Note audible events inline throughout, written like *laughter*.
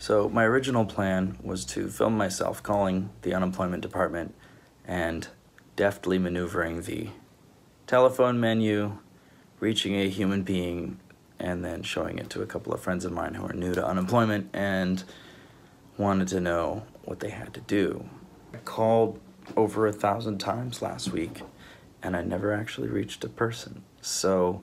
So, my original plan was to film myself calling the unemployment department and deftly maneuvering the telephone menu, reaching a human being, and then showing it to a couple of friends of mine who are new to unemployment and wanted to know what they had to do. I called over a thousand times last week and I never actually reached a person. So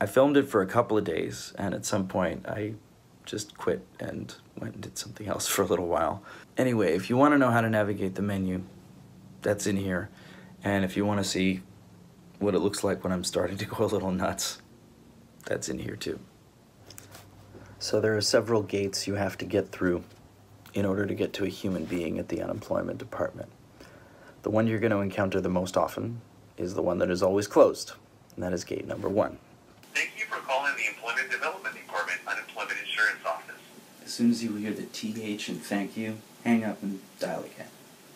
I filmed it for a couple of days and at some point I just quit and went and did something else for a little while. Anyway, if you want to know how to navigate the menu, that's in here. And if you want to see what it looks like when I'm starting to *laughs* go a little nuts, that's in here too. So there are several gates you have to get through in order to get to a human being at the unemployment department. The one you're going to encounter the most often is the one that is always closed, and that is gate number one. Thank you for calling the Employment Development Department Unemployment Insurance Office. As soon as you hear the TH and thank you, hang up and dial again.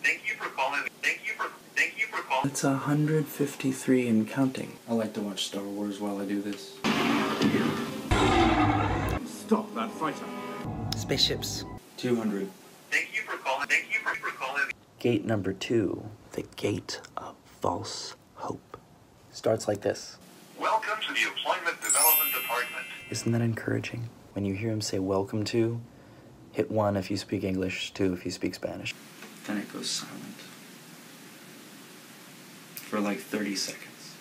Thank you for calling. Thank you for. Thank you for calling. It's 153 and counting. I like to watch Star Wars while I do this. Stop that fighter. Spaceships. 200. Thank you for calling. Thank you for, for calling. Gate number two, the gate of false hope. Starts like this. Welcome to the Employment Development Department. Isn't that encouraging? When you hear him say welcome to, hit one if you speak English, two if you speak Spanish. Then it goes silent. For like 30 seconds.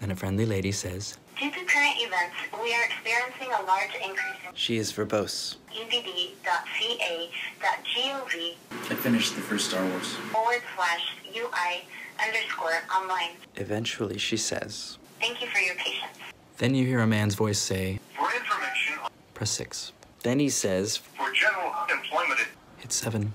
Then a friendly lady says, Due to current events, we are experiencing a large increase in She is verbose. edd.ca.gov I finished the first Star Wars. forward slash UI underscore online. Eventually, she says, Thank you for your patience. Then you hear a man's voice say, For information press 6. Then he says, for general unemployment, hit 7.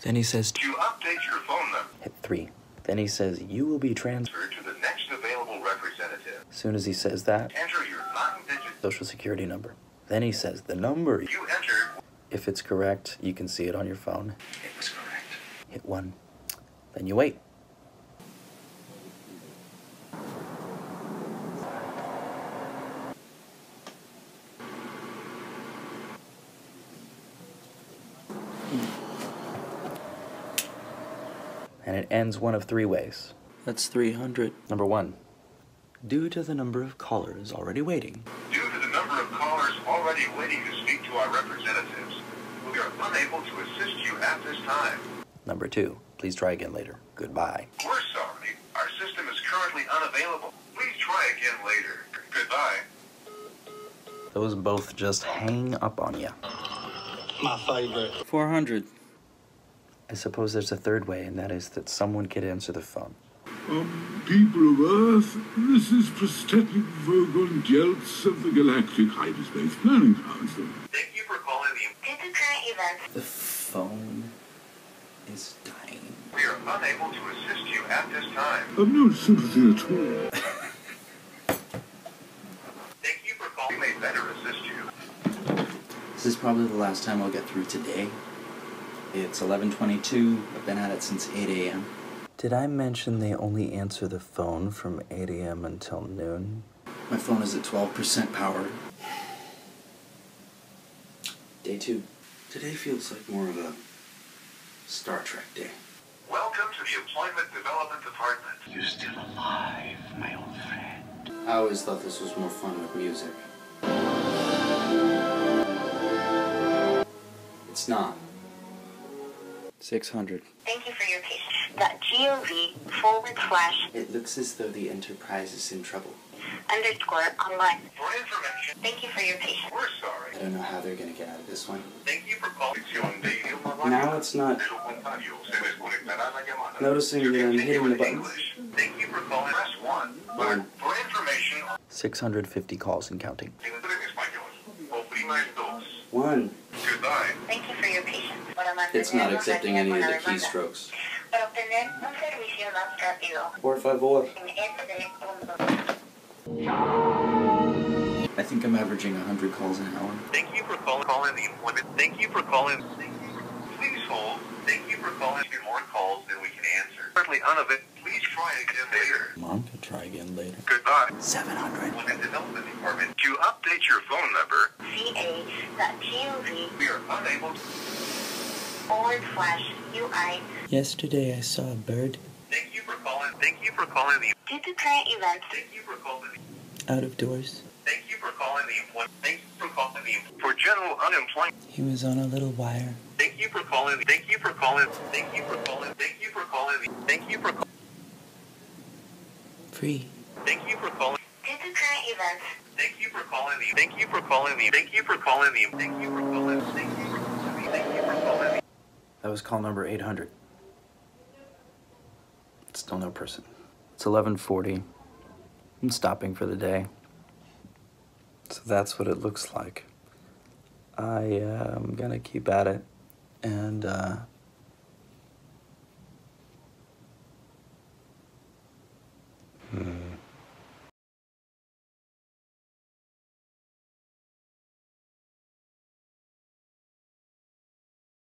Then he says, to update your phone number hit 3. Then he says, you will be transferred. to the next available representative. As soon as he says that, Enter your nine-digit. social security number. Then he says, the number. You entered. If it's correct, you can see it on your phone. It was correct. Hit 1. Then you wait. And it ends one of three ways. That's 300. Number one, due to the number of callers already waiting. Due to the number of callers already waiting to speak to our representatives, we are unable to assist you at this time. Number two, please try again later. Goodbye. We're sorry. Our system is currently unavailable. Please try again later. Goodbye. Those both just hang up on you. My favorite. 400. I suppose there's a third way, and that is that someone could answer the phone. Um, people of Earth, this is Prostetnic Vogon Jeltz of the Galactic Hyperspace Planning Council. Thank you for calling the. Due to current events, The phone is dying. We are unable to assist you at this time. Of no sympathy at all. Thank you for calling. We may better assist you. This is probably the last time I'll get through today. It's 11:22. I've been at it since 8 a.m. Did I mention they only answer the phone from 8 a.m. until noon? My phone is at 12% power. Day two. Today feels like more of a Star Trek day. Welcome to the Employment Development Department. You're still alive, my old friend. I always thought this was more fun with music. It's not. 600. thank you for your patience. .gov forward slash It looks as though the Enterprise is in trouble. underscore online. For information, Thank you for your patience. we're sorry. I don't know how they're gonna get out of this one. Thank you for calling. Now it's not Se desconectará la llamada. noticing that I'm hitting the in buttons. Thank you for calling. Press 1. One. For information, 650 calls and counting. entre en español. Oprima el 2. One. Goodbye. Thank you for your patience. Para It's not accepting any of the keystrokes. Para obtener un servicio más rápido Por favor. en este punto. I think I'm averaging 100 calls an hour. Thank you for calling, calling the employment. Thank you for calling. Thank you for, please hold. Thank you for calling. Get more calls than we can answer. Currently unavailable. Please Please try again later. Mom could try again later. Goodbye. 700. At Development Department. To update your phone number, ca.gov we are unable to. Forward slash UI. Yesterday I saw a bird Thank you for calling. Thank you for calling the. Due to current events, Thank you for calling the. out of doors. Thank you for calling the employment. Thank you for calling the. For general unemployment. He was on a little wire. Thank you for calling. Thank you for calling. Thank you for calling. Thank you for calling. Thank you for. Free. Thank you for calling. due to current events, Thank you for calling the. Thank you for calling the. Thank you for calling the. Thank you for calling. Thank you for calling the. Thank you for calling the. That was call number 800. Still no person. It's 11:40. I'm stopping for the day. So that's what it looks like. I am gonna keep at it, and uh,